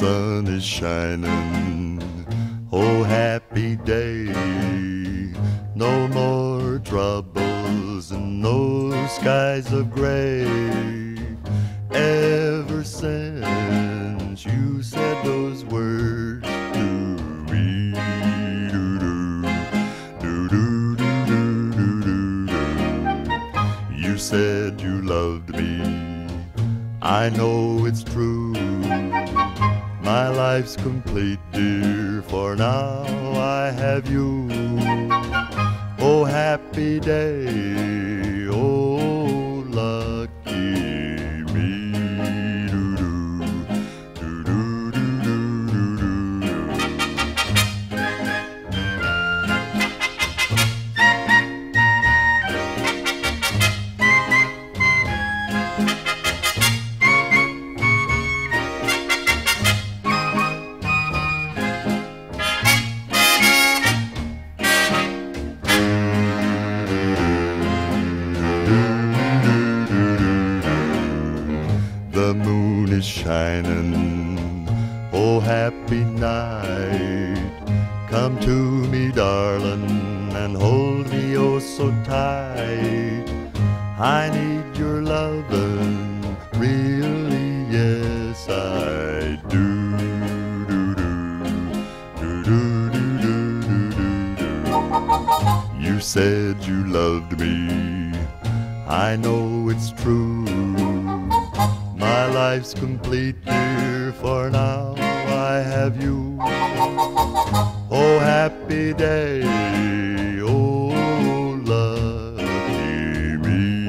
sun is shining. Oh, happy day. No more troubles and no skies of gray. Ever since you said those words. You said you loved me. I know it's true. My life's complete, dear, for now I have you. Oh, happy day, is shining. Oh, happy night. Come to me, darling, and hold me oh so tight. I need your loving, really, yes, I do. Do-do, do-do-do-do-do-do. You said you loved me. I know it's true. My life's complete, dear, for now I have you. Oh, happy day, oh, lucky me.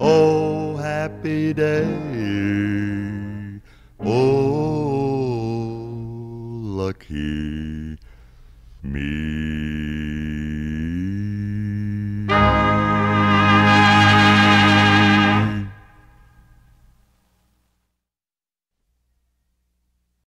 Oh, happy day, oh, lucky me.